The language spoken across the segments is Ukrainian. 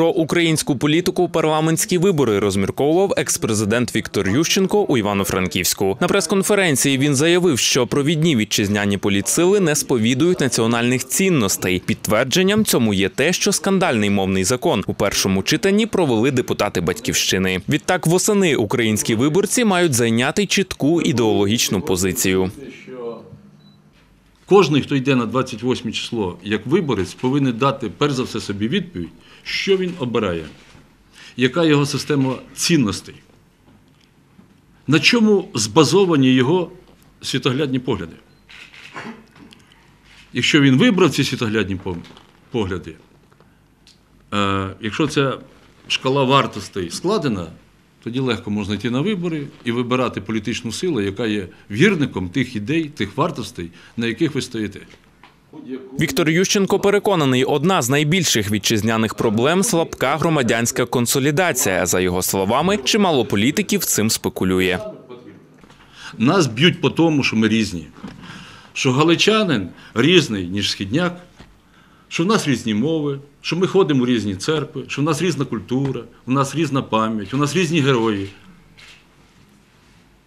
Про українську політику парламентські вибори розмірковував екс-президент Віктор Ющенко у Івано-Франківську. На прес-конференції він заявив, що провідні вітчизняні політсили не сповідують національних цінностей. Підтвердженням цьому є те, що скандальний мовний закон у першому читанні провели депутати батьківщини. Відтак, восени українські виборці мають зайняти чітку ідеологічну позицію. Кожний, хто йде на 28 число як виборець, повинен дати перш за все собі відповідь, що він обирає, яка його система цінностей, на чому збазовані його світоглядні погляди. Якщо він вибрав ці світоглядні погляди, е, якщо ця шкала вартостей складена, тоді легко можна йти на вибори і вибирати політичну силу, яка є вірником тих ідей, тих вартостей, на яких ви стоїте. Віктор Ющенко переконаний, одна з найбільших вітчизняних проблем слабка громадянська консолідація. За його словами, чимало політиків цим спекулює. Нас б'ють по тому, що ми різні. Що галичанин різний, ніж східняк, що в нас різні мови, що ми ходимо у різні церкви, що в нас різна культура, у нас різна пам'ять, у нас різні герої.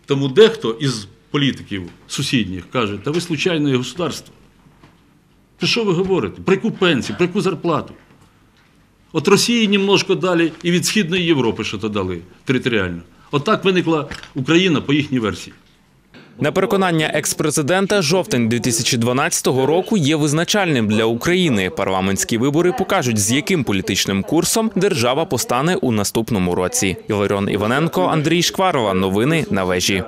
Тому дехто із політиків сусідніх каже, та ви случайне государство. Та що ви говорите? Про яку пенсію, про яку зарплату? От Росії немножко далі і від Східної Європи що то дали територіально. Отак виникла Україна по їхній версії. На переконання екс-президента, жовтень 2012 року є визначальним для України. Парламентські вибори покажуть, з яким політичним курсом держава постане у наступному році. Іларіон Іваненко, Андрій Шкварова. Новини на вежі.